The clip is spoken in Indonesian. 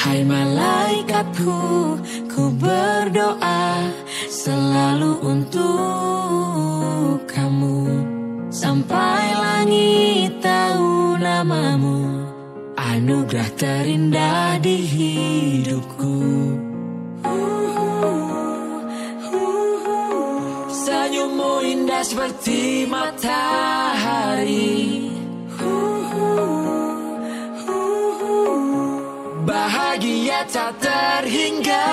Hai malaikatku, ku berdoa selalu untuk kamu. Sampai langit tahu namamu Anugerah terindah di hidupku. Senyummu indah seperti matahari bahagia tak terhingga.